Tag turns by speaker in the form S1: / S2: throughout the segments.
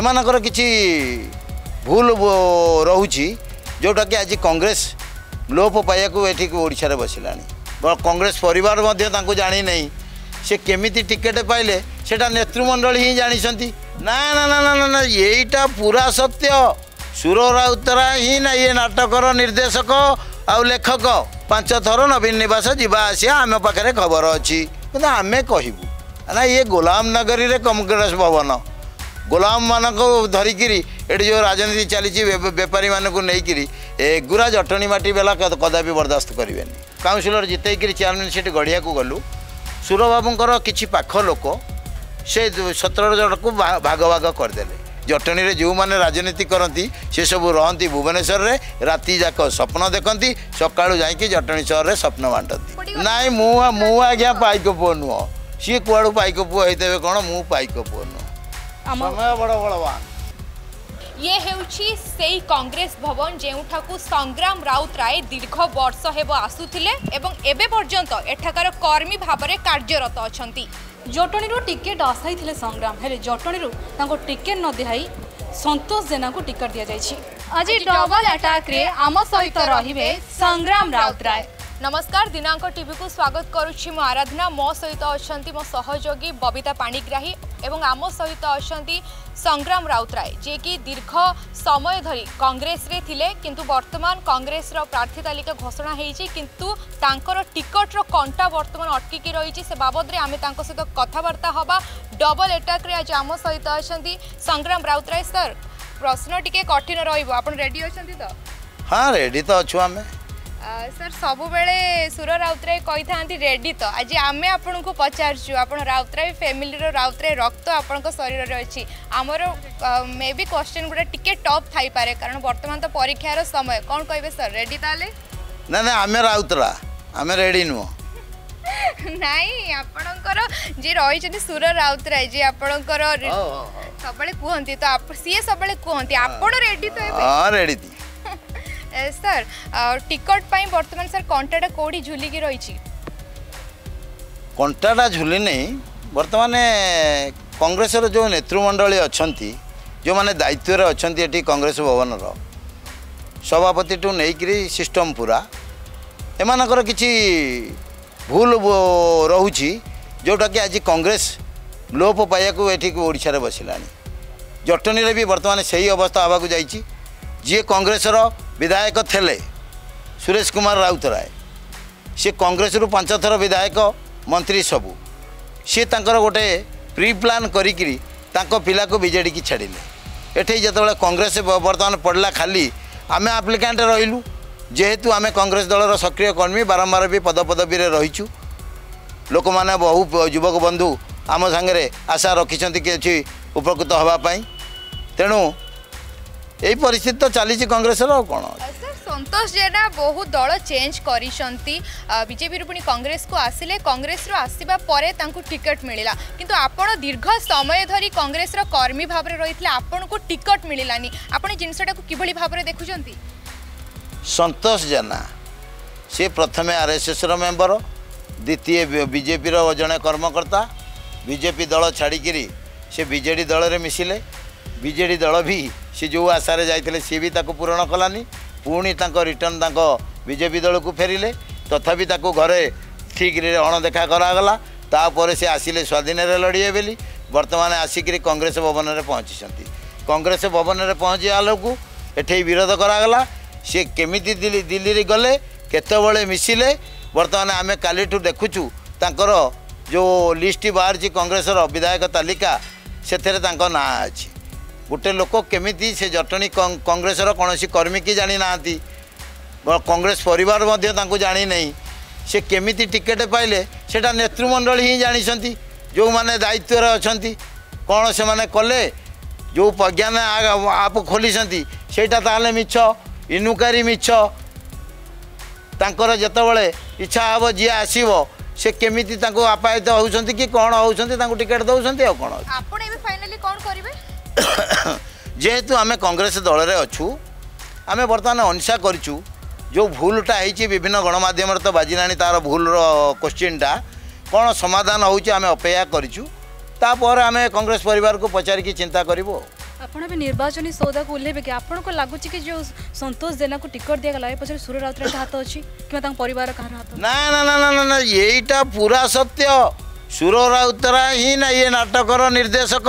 S1: ଏମାନଙ୍କର କିଛି ଭୁଲ ରହୁଛି ଯେଉଁଟାକି ଆଜି କଂଗ୍ରେସ ଲୋପ ପାଇବାକୁ ଏଠିକି ଓଡ଼ିଶାରେ ବସିଲାଣି କଂଗ୍ରେସ ପରିବାର ମଧ୍ୟ ତାଙ୍କୁ ଜାଣିନାହିଁ ସେ କେମିତି ଟିକେଟ୍ ପାଇଲେ ସେଇଟା ନେତୃମଣ୍ଡଳୀ ହିଁ ଜାଣିଛନ୍ତି ନା ନା ନା ନା ନା ଏଇଟା ପୁରା ସତ୍ୟ ସୁର ରାଉତରାୟ ହିଁ ନା ଇଏ ନାଟକର ନିର୍ଦ୍ଦେଶକ ଆଉ ଲେଖକ ପାଞ୍ଚ ଥର ନବୀନ ନିବାସ ଯିବା ଆସିବା ଆମ ପାଖରେ ଖବର ଅଛି କିନ୍ତୁ ଆମେ କହିବୁ ନା ଇଏ ଗୋଲାମନଗରୀରେ କଂଗ୍ରେସ ଭବନ ଗୋଲାମମାନଙ୍କୁ ଧରିକିରି ଏଠି ଯେଉଁ ରାଜନୀତି ଚାଲିଛି ବେପାରୀମାନଙ୍କୁ ନେଇକିରି ଏଗୁରା ଜଟଣୀ ମାଟି ବେଲା କଦାପି ବରଦାସ୍ତ କରିବେନି କାଉନସିଲର୍ ଜିତେଇକିରି ଚେୟାରମ୍ୟାନ୍ ସେଠି ଗଢ଼ିବାକୁ ଗଲୁ ସୁରବାବୁଙ୍କର କିଛି ପାଖ ଲୋକ ସେ ସତର ଜଣକୁ ଭାଗ ଭାଗ କରିଦେଲେ ଜଟଣୀରେ ଯେଉଁମାନେ ରାଜନୀତି କରନ୍ତି ସେସବୁ ରହନ୍ତି ଭୁବନେଶ୍ୱରରେ ରାତି ଯାକ ସ୍ୱପ୍ନ ଦେଖନ୍ତି ସକାଳୁ ଯାଇକି ଜଟଣୀ ସହରରେ ସ୍ୱପ୍ନ ବାଣ୍ଟନ୍ତି ନାଇଁ ମୁଁ ମୁଁ ଆଜ୍ଞା ପାଇକ ପୁଅ ନୁହଁ ସିଏ କୁଆଡ଼ୁ ପାଇକ ପୁଅ ହେଇଥିବେ କ'ଣ ମୁଁ ପାଇକ ପୁଅ ନୁହଁ
S2: ଆମ
S1: ବଡ଼ ବଡ଼ ବା
S2: ଇଏ ହେଉଛି ସେଇ କଂଗ୍ରେସ ଭବନ ଯେଉଁଠାକୁ ସଂଗ୍ରାମ ରାଉତରାୟ ଦୀର୍ଘ ବର୍ଷ ହେବ ଆସୁଥିଲେ ଏବଂ ଏବେ ପର୍ଯ୍ୟନ୍ତ ଏଠାକାର କର୍ମୀ ଭାବରେ କାର୍ଯ୍ୟରତ ଅଛନ୍ତି
S3: ଜଟଣୀରୁ ଟିକେଟ୍ ଆଶାଇଥିଲେ ସଂଗ୍ରାମ ହେଲେ ଜଟଣୀରୁ ତାଙ୍କୁ ଟିକେଟ୍ ନ ଦିଆଇ ସନ୍ତୋଷ ଜେନାଙ୍କୁ ଟିକେଟ୍ ଦିଆଯାଇଛି ଆଜି ଡବଲ ଆଟାକ୍ରେ ଆମ ସହିତ ରହିବେ ସଂଗ୍ରାମ ରାଉତରାୟ
S2: নমস্কার দিনাঙ্ক টিভিকু স্বাগত করুছি মু আরাধনা মো সহিত অনেক মো সহযোগী ববিতা পাণিগ্রাহী এবং আম সহিত অনেক সংগ্রাম রাউতরায় যিকি দীর্ঘ সময় ধরি কংগ্রেসে লে কিন্তু বর্তমান কংগ্রেসর প্রার্থী তালিকা ঘোষণা হয়েছে কিন্তু তাঁকর টিকটর কণ্টা বর্তমান অটকিকি রয়েছে সে বাবদরে আমি তাঁর সহ কথাবার্তা হবা ডবল এটাক্রে আজ আম সহিত অনেক সংগ্রাম রাউতরায় স্যার প্রশ্ন টিকে কঠিন রহব আপনার রেডি অনেক তো
S1: হ্যাঁ রেডি তো অছু আমি
S2: ସାର୍ ସବୁବେଳେ ସୁର ରାଉତରାୟ କହିଥାନ୍ତି ରେଡ଼ି ତ ଆଜି ଆମେ ଆପଣଙ୍କୁ ପଚାରୁଛୁ ଆପଣ ରାଉତରାୟ ଫ୍ୟାମିଲିର ରାଉତରାୟ ରକ୍ତ ଆପଣଙ୍କ ଶରୀରରେ ଅଛି ଆମର ମେ ବି କ୍ୱେଶ୍ଚିନ୍ ଗୁଡ଼ା ଟିକେ ଟପ୍ ଥାଇପାରେ କାରଣ ବର୍ତ୍ତମାନ ତ ପରୀକ୍ଷାର ସମୟ କ'ଣ କହିବେ ସାର୍ ରେଡ଼ି ତାହେଲେ
S1: ନା ନା ଆମେ ରାଉତରା ଆମେ ରେଡ଼ି ନୁହଁ
S2: ନାଇଁ ଆପଣଙ୍କର ଯିଏ ରହିଛନ୍ତି ସୁର ରାଉତରାୟ ଯିଏ ଆପଣଙ୍କର ସବୁବେଳେ କୁହନ୍ତି ତ ସିଏ ସବୁବେଳେ କୁହନ୍ତି ଆପଣ ରେଡ଼ି ତ
S1: ରେଡ଼ି
S2: ସାର୍ ଟିକଟ ପାଇଁ ବର୍ତ୍ତମାନ ସାର୍ କଣ୍ଟାଟା କେଉଁଠି ଝୁଲିକି ରହିଛି
S1: କଣ୍ଟାଟା ଝୁଲିନି ବର୍ତ୍ତମାନ କଂଗ୍ରେସର ଯେଉଁ ନେତୃମଣ୍ଡଳୀ ଅଛନ୍ତି ଯେଉଁମାନେ ଦାୟିତ୍ୱରେ ଅଛନ୍ତି ଏଠି କଂଗ୍ରେସ ଭବନର ସଭାପତିଠୁ ନେଇକରି ସିଷ୍ଟମ୍ ପୁରା ଏମାନଙ୍କର କିଛି ଭୁଲ ରହୁଛି ଯେଉଁଟାକି ଆଜି କଂଗ୍ରେସ ଲୋପ ପାଇବାକୁ ଏଠିକି ଓଡ଼ିଶାରେ ବସିଲାଣି ଜଟଣୀରେ ବି ବର୍ତ୍ତମାନ ସେହି ଅବସ୍ଥା ହେବାକୁ ଯାଇଛି ଯିଏ କଂଗ୍ରେସର ବିଧାୟକ ଥିଲେ ସୁରେଶ କୁମାର ରାଉତରାୟ ସେ କଂଗ୍ରେସରୁ ପାଞ୍ଚଥର ବିଧାୟକ ମନ୍ତ୍ରୀ ସବୁ ସିଏ ତାଙ୍କର ଗୋଟେ ପ୍ରି ପ୍ଲାନ୍ କରିକିରି ତାଙ୍କ ପିଲାକୁ ବିଜେଡ଼ିକି ଛାଡ଼ିଲେ ଏଠି ଯେତେବେଳେ କଂଗ୍ରେସ ବର୍ତ୍ତମାନ ପଡ଼ିଲା ଖାଲି ଆମେ ଆପ୍ଲିକାଣ୍ଟ ରହିଲୁ ଯେହେତୁ ଆମେ କଂଗ୍ରେସ ଦଳର ସକ୍ରିୟ କର୍ମୀ ବାରମ୍ବାର ବି ପଦପଦବୀରେ ରହିଛୁ ଲୋକମାନେ ବହୁ ଯୁବକ ବନ୍ଧୁ ଆମ ସାଙ୍ଗରେ ଆଶା ରଖିଛନ୍ତି କିଛି ଉପକୃତ ହେବା ପାଇଁ ତେଣୁ এই পরিস্থিতি তো চালিছি
S2: কংগ্রেসর আর কোণ সন্তোষ জেনা বহু দল চেঞ্জ করছেন বিজেপি পুঁ কংগ্রেস কু আসলে কংগ্রেস আসবা পরে তাঁকু টিকট মিলা কিন্তু আপনার দীর্ঘ সময় ধর কংগ্রেসর কর্মী ভাবে রয়েছে আপনার টিকেট মিলানি আপনার জিনিসটা কিভাবে
S1: ভাবে দেখুছেন সন্তোষ জেনা সে প্রথমে আরএসএসর মেম্বর দ্বিতীয় বিজেপি জনে কর্মকর্তা বিজেপি দল ছাড়ি সে বিজেডি দলের মিশিলে বিজেডি দল ভি সে যে আশায় যাইলে সি বি তাকে পূরণ কলানি পুঁ তা রিটর্ন তাঁর বিজেপি দলক ফেরিলে তথাপি তাকে ঘরে ঠিকরে অণদেখা করাগলা তাপরে সে আসলে স্বাধীনের লড়িয়ে বলে বর্তমানে আসিকি কংগ্রেস ভবনের পৌঁছিছেন কংগ্রেস ভবনের পৌঁছিয়া বেলকু এটি বিরোধ করাগলা সি কেমিতি দিল্লি গলে কেতবে মিশিলে বর্তমানে আমি কালিঠু দেখুছু তাঁর যে লিষ্ট বাহারি কংগ্রেসর বিধায়ক তালিকা সেথেরে তাঁর না আছে ଗୋଟେ ଲୋକ କେମିତି ସେ ଜଟଣୀ କଂଗ୍ରେସର କୌଣସି କର୍ମୀ କି ଜାଣିନାହାନ୍ତି କଂଗ୍ରେସ ପରିବାର ମଧ୍ୟ ତାଙ୍କୁ ଜାଣିନାହିଁ ସେ କେମିତି ଟିକେଟ୍ ପାଇଲେ ସେଇଟା ନେତୃମଣ୍ଡଳୀ ହିଁ ଜାଣିଛନ୍ତି ଯେଉଁମାନେ ଦାୟିତ୍ୱରେ ଅଛନ୍ତି କ'ଣ ସେମାନେ କଲେ ଯେଉଁ ପ୍ରଜ୍ଞାନ ଆପ୍ ଖୋଲିଛନ୍ତି ସେଇଟା ତାହେଲେ ମିଛ ଇନୁକାରୀ ମିଛ ତାଙ୍କର ଯେତେବେଳେ ଇଚ୍ଛା ହେବ ଯିଏ ଆସିବ ସେ କେମିତି ତାଙ୍କୁ ଆପାୟିତ ହେଉଛନ୍ତି କି କ'ଣ ହେଉଛନ୍ତି ତାଙ୍କୁ ଟିକେଟ୍ ଦେଉଛନ୍ତି ଆଉ କ'ଣ
S2: ଆପଣ ଏବେ ଫାଇନାଲି କ'ଣ କରିବେ
S1: ଯେହେତୁ ଆମେ କଂଗ୍ରେସ ଦଳରେ ଅଛୁ ଆମେ ବର୍ତ୍ତମାନ ଅନିଶା କରିଛୁ ଯେଉଁ ଭୁଲଟା ହେଇଛି ବିଭିନ୍ନ ଗଣମାଧ୍ୟମରେ ତ ବାଜିଲାଣି ତା'ର ଭୁଲର କୋଶ୍ଚିନ୍ଟା କ'ଣ ସମାଧାନ ହେଉଛି ଆମେ ଅପେକ୍ଷା କରିଛୁ ତାପରେ ଆମେ କଂଗ୍ରେସ ପରିବାରକୁ ପଚାରିକି ଚିନ୍ତା କରିବୁ
S3: ଆପଣ ଏବେ ନିର୍ବାଚନୀ ସୌଦାକୁ ଓହ୍ଲେଇବେ କି ଆପଣଙ୍କୁ ଲାଗୁଛି କି ଯେଉଁ ସନ୍ତୋଷ ଜେନାଙ୍କୁ ଟିକଟ ଦିଆଗଲା ଏ ପଛରେ ସୁର ରାଉତରାୟଙ୍କ ହାତ ଅଛି କିମ୍ବା ତାଙ୍କ ପରିବାର କାହାର ହାତ
S1: ନା ନା ନା ନା ନା ଏଇଟା ପୁରା ସତ୍ୟ ସୁର ରାଉତରାୟ ହିଁ ନା ଇଏ ନାଟକର ନିର୍ଦ୍ଦେଶକ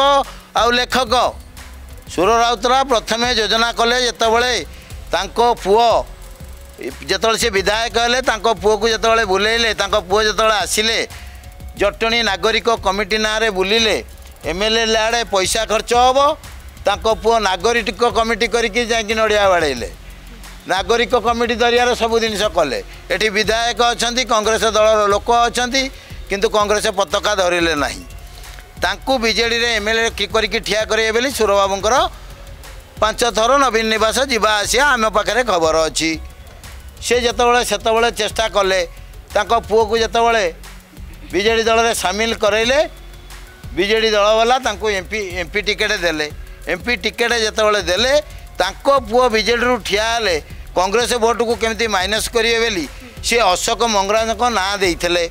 S1: ଆଉ ଲେଖକ ସୁର ରାଉତରାଓ ପ୍ରଥମେ ଯୋଜନା କଲେ ଯେତେବେଳେ ତାଙ୍କ ପୁଅ ଯେତେବେଳେ ସେ ବିଧାୟକ ହେଲେ ତାଙ୍କ ପୁଅକୁ ଯେତେବେଳେ ବୁଲେଇଲେ ତାଙ୍କ ପୁଅ ଯେତେବେଳେ ଆସିଲେ ଜଟଣୀ ନାଗରିକ କମିଟି ନାଁରେ ବୁଲିଲେ ଏମ ଏଲ ଏଲ ଆଡ଼େ ପଇସା ଖର୍ଚ୍ଚ ହେବ ତାଙ୍କ ପୁଅ ନାଗରିକ କମିଟି କରିକି ଯାଇକି ନଡ଼ିଆ ବାଡ଼େଇଲେ ନାଗରିକ କମିଟି ଦରିଆର ସବୁ ଜିନିଷ କଲେ ଏଠି ବିଧାୟକ ଅଛନ୍ତି କଂଗ୍ରେସ ଦଳର ଲୋକ ଅଛନ୍ତି କିନ୍ତୁ କଂଗ୍ରେସ ପତାକା ଧରିଲେ ନାହିଁ ତାଙ୍କୁ ବିଜେଡ଼ିରେ ଏମ୍ ଏଲ୍ ଏ କି କରିକି ଠିଆ କରିବେ ବୋଲି ସୁରବାବୁଙ୍କର ପାଞ୍ଚ ଥର ନବୀନ ନିବାସ ଯିବା ଆସିବା ଆମ ପାଖରେ ଖବର ଅଛି ସେ ଯେତେବେଳେ ସେତେବେଳେ ଚେଷ୍ଟା କଲେ ତାଙ୍କ ପୁଅକୁ ଯେତେବେଳେ ବିଜେଡ଼ି ଦଳରେ ସାମିଲ କରେଇଲେ ବିଜେଡ଼ି ଦଳବାଲା ତାଙ୍କୁ ଏମ୍ପି ଏମ୍ପି ଟିକେଟ୍ ଦେଲେ ଏମ୍ପି ଟିକେଟ୍ ଯେତେବେଳେ ଦେଲେ ତାଙ୍କ ପୁଅ ବିଜେଡ଼ିରୁ ଠିଆ ହେଲେ କଂଗ୍ରେସ ଭୋଟ୍କୁ କେମିତି ମାଇନସ୍ କରିବେ ବୋଲି ସେ ଅଶୋକ ମଙ୍ଗରାଜଙ୍କ ନାଁ ଦେଇଥିଲେ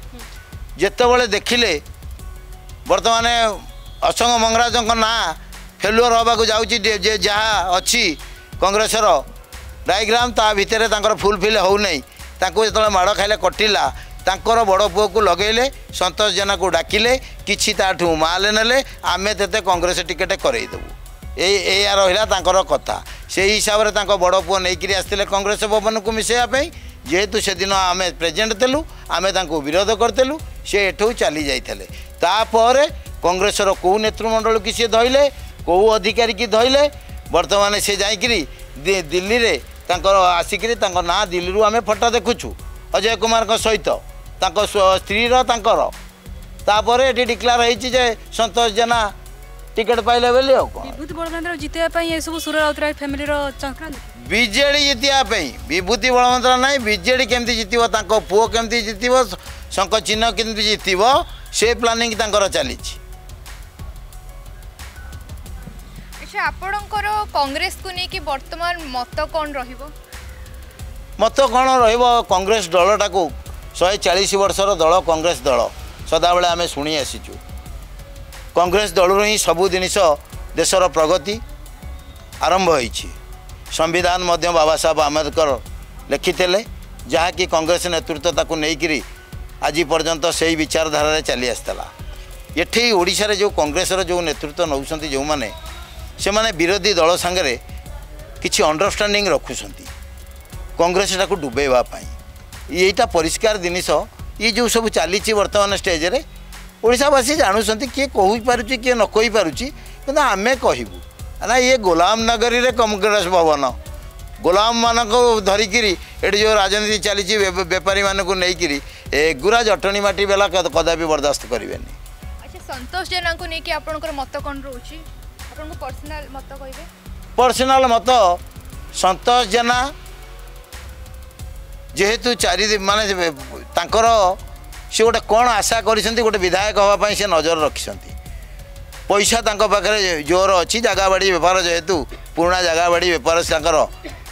S1: ଯେତେବେଳେ ଦେଖିଲେ ବର୍ତ୍ତମାନ ଅସଙ୍ଗ ମଙ୍ଗରାଜଙ୍କ ନାଁ ଫେଲୁଅର ହେବାକୁ ଯାଉଛି ଯେ ଯାହା ଅଛି କଂଗ୍ରେସର ଡାଇଗ୍ରାମ ତା ଭିତରେ ତାଙ୍କର ଫୁଲଫିଲ୍ ହେଉନାହିଁ ତାଙ୍କୁ ଯେତେବେଳେ ମାଡ଼ ଖାଇଲେ କଟିଲା ତାଙ୍କର ବଡ଼ ପୁଅକୁ ଲଗେଇଲେ ସନ୍ତୋଷ ଜେନାକୁ ଡାକିଲେ କିଛି ତାଠୁ ମାଲ ନେଲେ ଆମେ ତତେ କଂଗ୍ରେସ ଟିକେଟ୍ କରେଇଦେବୁ ଏଇ ଏଇଆ ରହିଲା ତାଙ୍କର କଥା ସେଇ ହିସାବରେ ତାଙ୍କ ବଡ଼ ପୁଅ ନେଇକରି ଆସିଥିଲେ କଂଗ୍ରେସ ଭବନକୁ ମିଶାଇବା ପାଇଁ ଯେହେତୁ ସେଦିନ ଆମେ ପ୍ରେଜେଣ୍ଟ ଥିଲୁ ଆମେ ତାଙ୍କୁ ବିରୋଧ କରିଥିଲୁ ସେ ଏଠୁ ଚାଲି ଯାଇଥିଲେ ତାପରେ କଂଗ୍ରେସର କେଉଁ ନେତୃମଣ୍ଡଳକୁ ସିଏ ଧଇଲେ କେଉଁ ଅଧିକାରୀକି ଧଇଲେ ବର୍ତ୍ତମାନ ସେ ଯାଇକିରି ଦିଲ୍ଲୀରେ ତାଙ୍କର ଆସିକିରି ତାଙ୍କ ନାଁ ଦିଲ୍ଲୀରୁ ଆମେ ଫଟୋ ଦେଖୁଛୁ ଅଜୟ କୁମାରଙ୍କ ସହିତ ତାଙ୍କ ସ୍ତ୍ରୀର ତାଙ୍କର ତାପରେ ଏଠି ଡିକ୍ଲାର ହେଇଛି ଯେ ସନ୍ତୋଷ ଜେନା ଟିକେଟ୍ ପାଇଲେ ବୋଲି ଆଉ କ'ଣ
S3: ବିଭୂତି ବଳଭଦ୍ର ଜିତିବା ପାଇଁ ଏସବୁ ସୁର ରାଉତରାୟ ଫ୍ୟାମିଲିର ଚକ୍ରାନ୍ତ
S1: ବିଜେଡ଼ି ଜିତିବା ପାଇଁ ବିଭୂତି ବଳଭଦ୍ର ନାହିଁ ବିଜେଡ଼ି କେମିତି ଜିତିବ ତାଙ୍କ ପୁଅ କେମିତି ଜିତିବ ଶଙ୍ଖ ଚିହ୍ନ କେମିତି ଜିତିବ ସେ ପ୍ଲାନିଂ ତାଙ୍କର ଚାଲିଛି
S2: ଆପଣଙ୍କର କଂଗ୍ରେସକୁ ନେଇକି ବର୍ତ୍ତମାନ ମତ କ'ଣ ରହିବ
S1: ମତ କ'ଣ ରହିବ କଂଗ୍ରେସ ଦଳଟାକୁ ଶହେ ଚାଳିଶ ବର୍ଷର ଦଳ କଂଗ୍ରେସ ଦଳ ସଦାବେଳେ ଆମେ ଶୁଣି ଆସିଛୁ କଂଗ୍ରେସ ଦଳରୁ ହିଁ ସବୁ ଜିନିଷ ଦେଶର ପ୍ରଗତି ଆରମ୍ଭ ହୋଇଛି ସମ୍ବିଧାନ ମଧ୍ୟ ବାବା ସାହେବ ଆମ୍ବେଦକର ଲେଖିଥିଲେ ଯାହାକି କଂଗ୍ରେସ ନେତୃତ୍ୱ ତାକୁ ନେଇକରି ଆଜି ପର୍ଯ୍ୟନ୍ତ ସେଇ ବିଚାରଧାରାରେ ଚାଲି ଆସିଥିଲା ଏଠି ଓଡ଼ିଶାରେ ଯେଉଁ କଂଗ୍ରେସର ଯେଉଁ ନେତୃତ୍ୱ ନେଉଛନ୍ତି ଯେଉଁମାନେ ସେମାନେ ବିରୋଧୀ ଦଳ ସାଙ୍ଗରେ କିଛି ଅଣ୍ଡରଷ୍ଟାଣ୍ଡିଂ ରଖୁଛନ୍ତି କଂଗ୍ରେସଟାକୁ ଡୁବେଇବା ପାଇଁ ଏଇଟା ପରିଷ୍କାର ଜିନିଷ ଇଏ ଯେଉଁ ସବୁ ଚାଲିଛି ବର୍ତ୍ତମାନ ଷ୍ଟେଜ୍ରେ ଓଡ଼ିଶାବାସୀ ଜାଣୁଛନ୍ତି କିଏ କହିପାରୁଛି କିଏ ନ କହିପାରୁଛି କିନ୍ତୁ ଆମେ କହିବୁ ନା ଇଏ ଗୋଲାମନଗରୀରେ କଂଗ୍ରେସ ଭବନ ଗୋଲାମମାନଙ୍କୁ ଧରିକିରି ଏଠି ଯେଉଁ ରାଜନୀତି ଚାଲିଛି ବେପାରୀମାନଙ୍କୁ ନେଇକିରି ଏଗୁରା ଜଟଣୀ ମାଟି ବେଲା କଦାପି ବରଦାସ୍ତ କରିବେନି
S2: ସନ୍ତୋଷ ଜେନାଙ୍କୁ ନେଇକି ଆପଣଙ୍କର ମତ କ'ଣ ରହୁଛି ଆପଣଙ୍କ ପର୍ସନାଲ ମତ କହିବେ
S1: ପର୍ସନାଲ ମତ ସନ୍ତୋଷ ଜେନା ଯେହେତୁ ଚାରି ମାନେ ତାଙ୍କର ସେ ଗୋଟେ କ'ଣ ଆଶା କରିଛନ୍ତି ଗୋଟେ ବିଧାୟକ ହେବା ପାଇଁ ସେ ନଜର ରଖିଛନ୍ତି ପଇସା ତାଙ୍କ ପାଖରେ ଜୋର ଅଛି ଜାଗାବାଡ଼ି ବେପାର ଯେହେତୁ ପୁରୁଣା ଜାଗାବାଡ଼ି ବେପାର ତାଙ୍କର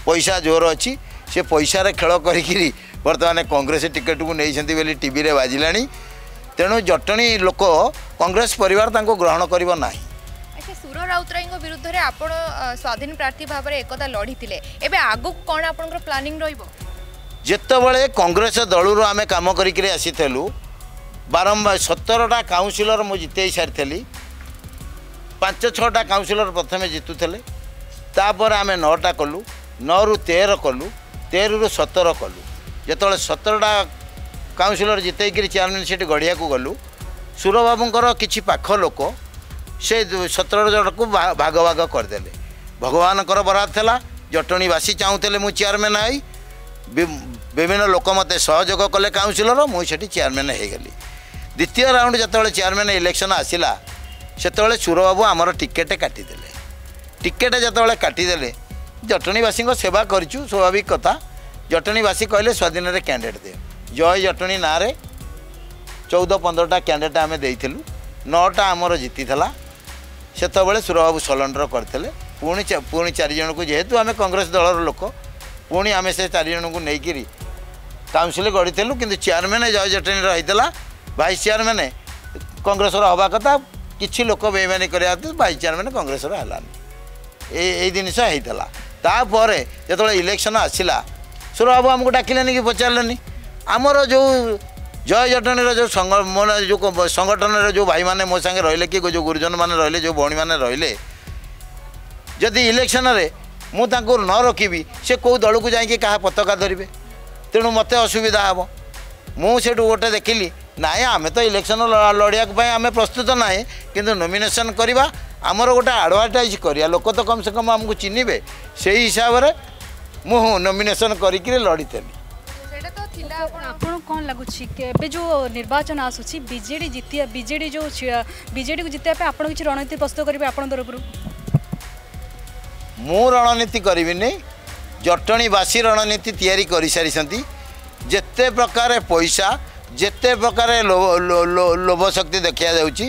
S1: ପଇସା ଜୋର ଅଛି ସେ ପଇସାରେ ଖେଳ କରିକିରି ବର୍ତ୍ତମାନ କଂଗ୍ରେସ ଟିକେଟ୍କୁ ନେଇଛନ୍ତି ବୋଲି ଟିଭିରେ ବାଜିଲାଣି ତେଣୁ ଜଟଣୀ ଲୋକ କଂଗ୍ରେସ ପରିବାର ତାଙ୍କୁ ଗ୍ରହଣ କରିବ ନାହିଁ
S2: ଆଚ୍ଛା ସୁର ରାଉତରାୟଙ୍କ ବିରୁଦ୍ଧରେ ଆପଣ ସ୍ୱାଧୀନ ପ୍ରାର୍ଥୀ ଭାବରେ ଏକଦା ଲଢ଼ିଥିଲେ ଏବେ ଆଗକୁ କ'ଣ ଆପଣଙ୍କର ପ୍ଲାନିଂ ରହିବ
S1: ଯେତେବେଳେ କଂଗ୍ରେସ ଦଳରୁ ଆମେ କାମ କରିକିରି ଆସିଥିଲୁ ବାରମ୍ବାର ସତରଟା କାଉନସିଲର୍ ମୁଁ ଜିତେଇ ସାରିଥିଲି ପାଞ୍ଚ ଛଅଟା କାଉନସିଲର୍ ପ୍ରଥମେ ଜିତୁଥିଲେ ତାପରେ ଆମେ ନଅଟା କଲୁ ନଅରୁ ତେର କଲୁ ତେରରୁ ସତର କଲୁ ଯେତେବେଳେ ସତରଟା କାଉନସିଲର ଜିତେଇକିରି ଚେୟାରମ୍ୟାନସିପ୍ ଗଢ଼ିବାକୁ ଗଲୁ ସୁରବାବୁଙ୍କର କିଛି ପାଖ ଲୋକ ସେ ସତର ଜଣକୁ ଭାଗ ଭାଗ କରିଦେଲେ ଭଗବାନଙ୍କର ବରାଦ ଥିଲା ଜଟଣୀବାସୀ ଚାହୁଁଥିଲେ ମୁଁ ଚେୟାରମ୍ୟାନ୍ ହେଇ ବିଭିନ୍ନ ଲୋକ ମୋତେ ସହଯୋଗ କଲେ କାଉନସିଲର ମୁଁ ସେଠି ଚେୟାରମ୍ୟାନ୍ ହୋଇଗଲି ଦ୍ୱିତୀୟ ରାଉଣ୍ଡ ଯେତେବେଳେ ଚେୟାରମ୍ୟାନ୍ ଇଲେକ୍ସନ୍ ଆସିଲା ସେତେବେଳେ ସୁରବାବୁ ଆମର ଟିକେଟ୍ କାଟିଦେଲେ ଟିକେଟ୍ ଯେତେବେଳେ କାଟିଦେଲେ ଜଟଣୀବାସୀଙ୍କ ସେବା କରିଛୁ ସ୍ୱାଭାବିକ କଥା ଜଟଣୀବାସୀ କହିଲେ ସ୍ୱାଧୀନରେ କ୍ୟାଣ୍ଡିଡେଟ୍ ଦିଅ ଜୟ ଜଟଣୀ ନାଁରେ ଚଉଦ ପନ୍ଦରଟା କ୍ୟାଣ୍ଡିଡେଟ୍ ଆମେ ଦେଇଥିଲୁ ନଅଟା ଆମର ଜିତିଥିଲା ସେତେବେଳେ ସୁରବାବୁ ସଲଣ୍ଡର କରିଥିଲେ ପୁଣି ପୁଣି ଚାରିଜଣକୁ ଯେହେତୁ ଆମେ କଂଗ୍ରେସ ଦଳର ଲୋକ ପୁଣି ଆମେ ସେ ଚାରିଜଣଙ୍କୁ ନେଇକିରି କାଉନସିଲ୍ ଗଢ଼ିଥିଲୁ କିନ୍ତୁ ଚେୟାରମ୍ୟାନ୍ ଜୟ ଜଟଣୀର ହେଇଥିଲା ଭାଇସ୍ ଚେୟାରମ୍ୟାନ୍ କଂଗ୍ରେସର ହେବା କଥା କିଛି ଲୋକ ବେଇମାନି କରିବା ଭାଇସ୍ ଚେୟାରମ୍ୟାନ୍ କଂଗ୍ରେସର ହେଲାନି ଏଇ ଜିନିଷ ହେଇଥିଲା ତାପରେ ଯେତେବେଳେ ଇଲେକ୍ସନ୍ ଆସିଲା ସୁରବାବୁ ଆମକୁ ଡାକିଲେନି କି ପଚାରିଲେନି ଆମର ଯେଉଁ ଜୟ ଜଟଣୀର ଯେଉଁ ଯେଉଁ ସଂଗଠନର ଯେଉଁ ଭାଇମାନେ ମୋ ସାଙ୍ଗେ ରହିଲେ କି ଯେଉଁ ଗୁରୁଜନମାନେ ରହିଲେ ଯେଉଁ ଭଉଣୀମାନେ ରହିଲେ ଯଦି ଇଲେକ୍ସନ୍ରେ ମୁଁ ତାଙ୍କୁ ନ ରଖିବି ସେ କେଉଁ ଦଳକୁ ଯାଇକି କାହା ପତାକା ଧରିବେ ତେଣୁ ମୋତେ ଅସୁବିଧା ହେବ ମୁଁ ସେଠୁ ଗୋଟେ ଦେଖିଲି ନାଇଁ ଆମେ ତ ଇଲେକ୍ସନ୍ ଲଢ଼ିବାକୁ ପାଇଁ ଆମେ ପ୍ରସ୍ତୁତ ନାହିଁ କିନ୍ତୁ ନୋମିନେସନ୍ କରିବା ଆମର ଗୋଟେ ଆଡ଼ଭାର୍ଟାଇଜ୍ କରିବା ଲୋକ ତ କମ୍ ସେ କମ୍ ଆମକୁ ଚିହ୍ନିବେ ସେଇ ହିସାବରେ ମୁଁ ନମିନେସନ୍ କରିକିରି ଲଢ଼ିଥିଲି
S2: ଆପଣ
S3: କ'ଣ ଲାଗୁଛି କେବେ ଯେଉଁ ନିର୍ବାଚନ ଆସୁଛି ବିଜେଡ଼ି ଜିତିବା ବିଜେଡ଼ି ଯେଉଁ ବିଜେଡ଼ିକୁ ଜିତିବା ପାଇଁ ଆପଣ କିଛି ରଣନୀତି ପ୍ରସ୍ତୁତ କରିବେ ଆପଣଙ୍କ ତରଫରୁ
S1: ମୁଁ ରଣନୀତି କରିବିନି ଜଟଣୀବାସୀ ରଣନୀତି ତିଆରି କରିସାରିଛନ୍ତି ଯେତେ ପ୍ରକାର ପଇସା ଯେତେ ପ୍ରକାର ଲୋଭ ଶକ୍ତି ଦେଖାଯାଉଛି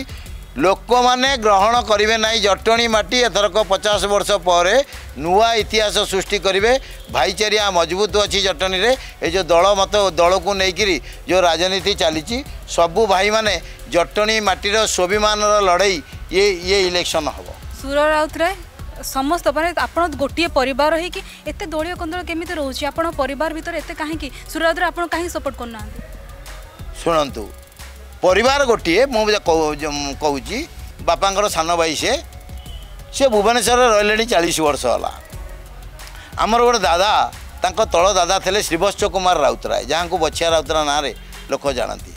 S1: ଲୋକମାନେ ଗ୍ରହଣ କରିବେ ନାହିଁ ଜଟଣୀ ମାଟି ଏଥରକ ପଚାଶ ବର୍ଷ ପରେ ନୂଆ ଇତିହାସ ସୃଷ୍ଟି କରିବେ ଭାଇଚାରିଆ ମଜବୁତ ଅଛି ଜଟଣୀରେ ଏ ଯେଉଁ ଦଳ ମତ ଦଳକୁ ନେଇକିରି ଯେଉଁ ରାଜନୀତି ଚାଲିଛି ସବୁ ଭାଇମାନେ ଜଟଣୀ ମାଟିର ସ୍ୱାଭିମାନର ଲଢ଼େଇ ଇଏ ଇଏ ଇଲେକ୍ସନ୍ ହେବ
S3: ସୁର ରାଉତରାୟ ସମସ୍ତ ମାନେ ଆପଣ ଗୋଟିଏ ପରିବାର ହେଇକି ଏତେ ଦଳୀୟ କନ୍ଦଳ କେମିତି ରହୁଛି ଆପଣ ପରିବାର ଭିତରେ ଏତେ କାହିଁକି ସୁର ରାଉତରାୟ ଆପଣ କାହିଁକି ସପୋର୍ଟ କରୁନାହାନ୍ତି
S1: ଶୁଣନ୍ତୁ ପରିବାର ଗୋଟିଏ ମୁଁ କହୁଛି ବାପାଙ୍କର ସାନ ଭାଇ ସିଏ ସିଏ ଭୁବନେଶ୍ୱରରେ ରହିଲେଣି ଚାଳିଶ ବର୍ଷ ହେଲା ଆମର ଗୋଟେ ଦାଦା ତାଙ୍କ ତଳ ଦାଦା ଥିଲେ ଶ୍ରୀବତ୍ସ କୁମାର ରାଉତରାୟ ଯାହାଙ୍କୁ ବଛିଆ ରାଉତରାୟ ନାଁରେ ଲୋକ ଜାଣନ୍ତି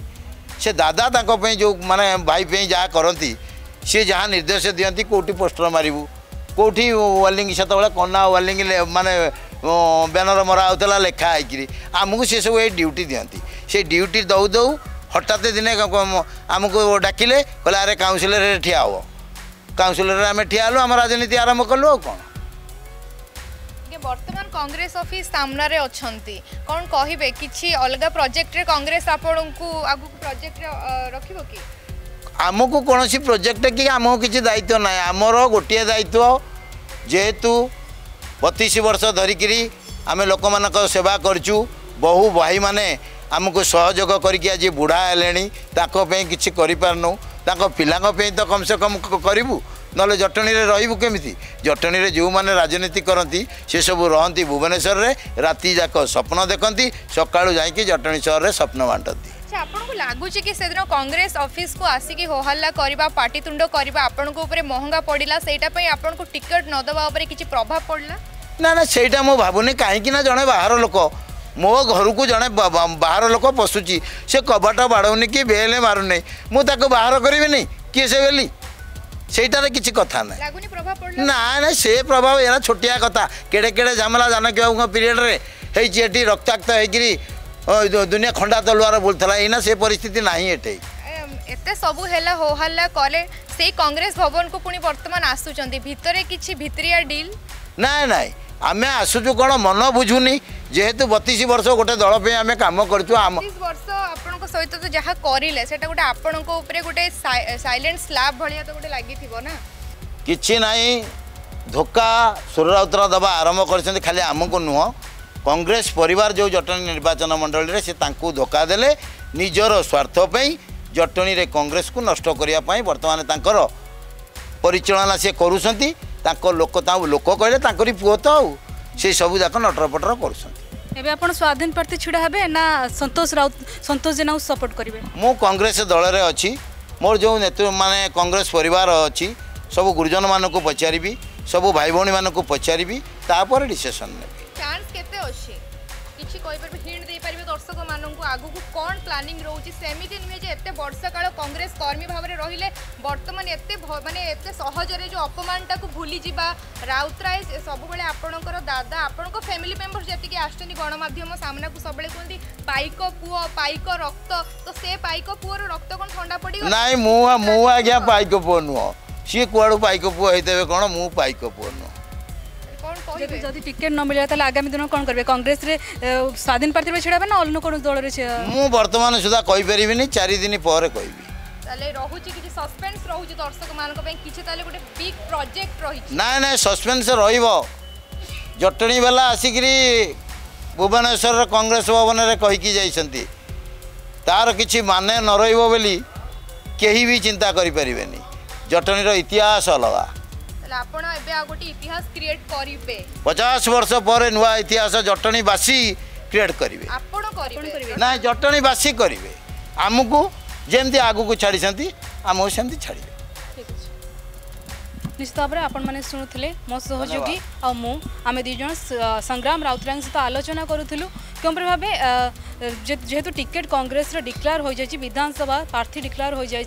S1: ସେ ଦାଦା ତାଙ୍କ ପାଇଁ ଯେଉଁ ମାନେ ଭାଇ ପାଇଁ ଯାହା କରନ୍ତି ସିଏ ଯାହା ନିର୍ଦ୍ଦେଶ ଦିଅନ୍ତି କେଉଁଠି ପୋଷ୍ଟର ମାରିବୁ କେଉଁଠି ୱାଲିଂ ସେତେବେଳେ କନା ୱାଲିଂ ମାନେ ବ୍ୟାନର ମରା ହେଉଥିଲା ଲେଖା ହେଇକିରି ଆମକୁ ସେସବୁ ଏଇ ଡ୍ୟୁଟି ଦିଅନ୍ତି ସେ ଡ୍ୟୁଟି ଦେଉ ଦେଉ হঠাৎ দিনে আমি ডাকিলে কে আরে কাউন্সিলর ঠিয়া হব কাউন্সিলর আমি ঠিয়া হলু আমার রাজনীতি আরম্ভ কলু আউ
S2: কোণ বর্তমান কংগ্রেস অফিস সামনে অন কে কিছু অলগা প্রজেক্ট কংগ্রেস আপনার আগু প্রজেক্ট রাখব কি আমি
S1: কোণী প্রজেক্ট কি আমি কিছু দায়িত্ব না আমার গোটিয়ে দায়িত্ব যেহেতু বতিশ বর্ষ ধরিকি আমি লোক সেবা করছু বহু ভাই মানে ଆମକୁ ସହଯୋଗ କରିକି ଆଜି ବୁଢ଼ା ହେଲେଣି ତାଙ୍କ ପାଇଁ କିଛି କରିପାରୁନୁ ତାଙ୍କ ପିଲାଙ୍କ ପାଇଁ ତ କମ୍ ସେ କମ୍ କରିବୁ ନହେଲେ ଜଟଣୀରେ ରହିବୁ କେମିତି ଜଟଣୀରେ ଯେଉଁମାନେ ରାଜନୀତି କରନ୍ତି ସେସବୁ ରହନ୍ତି ଭୁବନେଶ୍ୱରରେ ରାତି ଯାକ ସ୍ୱପ୍ନ ଦେଖନ୍ତି ସକାଳୁ ଯାଇକି ଜଟଣୀ ସହରରେ ସ୍ୱପ୍ନ ବାଣ୍ଟନ୍ତି
S2: ଆପଣଙ୍କୁ ଲାଗୁଛି କି ସେଦିନ କଂଗ୍ରେସ ଅଫିସକୁ ଆସିକି ହୋହାଲ୍ଲା କରିବା ପାଟିତୁଣ୍ଡ କରିବା ଆପଣଙ୍କ ଉପରେ ମହଙ୍ଗା ପଡ଼ିଲା ସେଇଟା ପାଇଁ ଆପଣଙ୍କୁ ଟିକେଟ୍ ନଦେବା ଉପରେ କିଛି ପ୍ରଭାବ ପଡ଼ିଲା
S1: ନା ନା ସେଇଟା ମୁଁ ଭାବୁନି କାହିଁକି ନା ଜଣେ ବାହାର ଲୋକ ମୋ ଘରକୁ ଜଣେ ବାହାର ଲୋକ ପଶୁଛି ସେ କବାଟ ବାଡ଼ଉନି କି ବେଲ୍ ମାରୁନି ମୁଁ ତାକୁ ବାହାର କରିବିନି କିଏ ସେ ବୋଲି ସେଇଟାରେ କିଛି କଥା ନାହିଁ ନା ନା ସେ ପ୍ରଭାବ ଏରା ଛୋଟିଆ କଥା କେଡ଼େ କେଡ଼େ ଝାମେଲା ଜାନକୀ ବାବୁଙ୍କ ପିରିୟଡ଼ରେ ହେଇଛି ଏଠି ରକ୍ତାକ୍ତ ହେଇକିରି ଦୁନିଆ ଖଣ୍ଡା ତଲୁଆର ବୁଲୁଥିଲା ଏଇନା ସେ ପରିସ୍ଥିତି ନାହିଁ ଏଠି
S2: ଏତେ ସବୁ ହେଲା ହୋ ହଲ୍ଲା କଲେ ସେଇ କଂଗ୍ରେସ ଭବନକୁ ପୁଣି ବର୍ତ୍ତମାନ ଆସୁଛନ୍ତି ଭିତରେ କିଛି ଭିତରିଆ ଡିଲ୍
S1: ନାଇଁ ନାଇଁ ଆମେ ଆସୁଛୁ କ'ଣ ମନ ବୁଝୁନି ଯେହେତୁ ବତିଶ ବର୍ଷ ଗୋଟେ ଦଳ ପାଇଁ ଆମେ କାମ କରିଛୁ ଆମ
S2: ବର୍ଷ ଆପଣଙ୍କ ସହିତ ତ ଯାହା କରିଲେ ସେଟା ଗୋଟେ ଆପଣଙ୍କ ଉପରେ ଗୋଟେ ସାଇଲେଣ୍ଟ ସ୍ଲାବ୍ ଭଳିଆ ତ ଗୋଟେ ଲାଗିଥିବ ନା
S1: କିଛି ନାହିଁ ଧୋକା ସୁରରାଉତରା ଦେବା ଆରମ୍ଭ କରିଛନ୍ତି ଖାଲି ଆମକୁ ନୁହଁ କଂଗ୍ରେସ ପରିବାର ଯେଉଁ ଜଟଣୀ ନିର୍ବାଚନ ମଣ୍ଡଳୀରେ ସେ ତାଙ୍କୁ ଧୋକା ଦେଲେ ନିଜର ସ୍ୱାର୍ଥ ପାଇଁ ଜଟଣୀରେ କଂଗ୍ରେସକୁ ନଷ୍ଟ କରିବା ପାଇଁ ବର୍ତ୍ତମାନ ତାଙ୍କର ପରିଚାଳନା ସେ କରୁଛନ୍ତି ତାଙ୍କ ଲୋକ ତାଙ୍କୁ ଲୋକ କହିଲେ ତାଙ୍କରି ପୁଅ ତ ଆଉ ସେ ସବୁଯାକ ପଟର କରୁଛନ୍ତି
S3: ଏବେ ଆପଣ ସ୍ୱାଧୀନ ପ୍ରାର୍ଥୀ ଛିଡ଼ା ହେବେ ନା ସନ୍ତୋଷ ରାଉତ ସନ୍ତୋଷ ଜେନାଙ୍କୁ ସପୋର୍ଟ କରିବେ
S1: ମୁଁ କଂଗ୍ରେସ ଦଳରେ ଅଛି ମୋର ଯେଉଁ ନେତୃମାନେ କଂଗ୍ରେସ ପରିବାର ଅଛି ସବୁ ଗୁରୁଜନମାନଙ୍କୁ ପଚାରିବି ସବୁ ଭାଇ ଭଉଣୀମାନଙ୍କୁ ପଚାରିବି ତାପରେ ଡିସିସନ୍ ନେବି
S2: মানুষ আগুক কণ প্লানিং রয়েছে সেমিটি নুহে যে এত বর্ষা কাল কংগ্রেস কর্মী ভাবে রহলে বর্তমান এত মানে এত সহজরে যে অপমানটা ভুলি যা রাউতরায় সবুলে আপনার দাদা আপনার ফ্যামিলি মেম্বর যেত আসছেন গণমাধ্যম সামনা সবুলে কুহতি পাইক পুয় পাইক রক্ত তো সে পাইক পুয়র
S1: রক্ত কোণ থা পড়ি নাই মু আজ্ঞা পাইক পুয় নুহ সি কুয়াড়ু পাইক পুয় হয়ে কোণ মু
S2: পাইক
S3: পুয়
S2: নুহ
S3: যদি ଟିକେଟ୍ ନ ମିଳିଲା ତାହେଲେ ଆଗାମୀ ଦିନ କ'ଣ କରିବେ କଂଗ୍ରେସରେ ସ୍ୱାଧୀନ ପ୍ରାର୍ଥୀରେ ଛିଡ଼ା ହେବେ ନା ଅନ୍ୟ କୌଣସି ଦଳରେ
S1: ମୁଁ ବର୍ତ୍ତମାନ ସୁଦ୍ଧା କହିପାରିବିନି ଚାରି ପରେ କହିବି বেলা আসিকি ভুবনেশ্বর কংগ্রেস ভবন কইকি তার কিছু মানে ন কেহি চিন্তা করে পারিবেনি জটনীর ইতিহাস
S2: অলগা ଆପଣ ଏବେ ଆଉ ଗୋଟେ ଇତିହାସ କ୍ରିଏଟ୍ କରିବେ
S1: ପଚାଶ ବର୍ଷ ପରେ ନୂଆ ଇତିହାସ ଜଟଣୀ ବାସୀ କ୍ରିଏଟ୍ କରିବେ
S2: ଆପଣ କରିବେ
S1: ନାଇଁ ଜଟଣୀ ବାସୀ କରିବେ ଆମକୁ ଯେମିତି ଆଗକୁ ଛାଡ଼ିଛନ୍ତି ଆମକୁ ସେମିତି ଛାଡ଼ିବେ
S3: ନିଶ୍ଚିତ ଭାବରେ ଆପଣମାନେ ଶୁଣୁଥିଲେ ମୋ ସହଯୋଗୀ ଆଉ ମୁଁ ଆମେ ଦୁଇ ଜଣ ସଂଗ୍ରାମ ରାଉତରାୟଙ୍କ ସହିତ ଆଲୋଚନା କରୁଥିଲୁ କେଉଁପରି ଭାବେ যেহেতু টিকেট কংগ্রেসের ডিক্লার হয়ে যাই বিধানসভা প্রার্থী ডিক্লার হয়ে যাই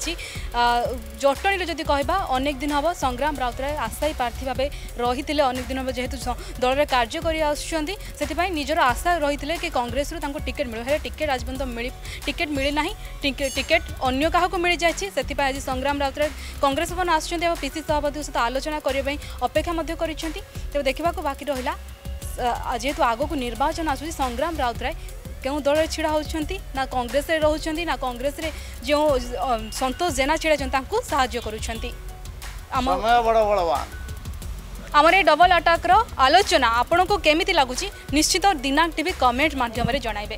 S3: জটণীরে যদি কহবা অনেক দিন হব সংগ্রাম রাউতরায় আশায়ী প্রার্থী ভাবে রহিলে অনেক দিন হব যেহেতু দলের কার্য করে আসছেন সেই নিজের আশা রহিলে কি কংগ্রেসর তাঁর টিকেট মিলব হলে টিকেট আজ পর্যন্ত টিকেট মিলি না টিকেট অন্য কাহকু মিলে যাই সেপাই আজ সংগ্রাম রাউতরায় কংগ্রেস ভবন আসছেন এবং পিসি সভাপতি সহ আলোচনা করা অপেক্ষা করেছেন তবে দেখা বাকি রহলা যেহেতু আগুন নির্বাচন আসুচি সংগ্রাম রাউতরায় কেউ দলের ছিড়া হচ্ছেন না কংগ্রেসে রুচান না কংগ্রেসে যে সন্তোষ জেনা ছিড়া
S1: তাঁকু সাহায্য করছেন
S3: আমার এই ডবল আটাকর আলোচনা আপনার কেমিতি লাগুচি নিশ্চিত দিনাক টিভি কমেন্ট মাধ্যমে জনাইবে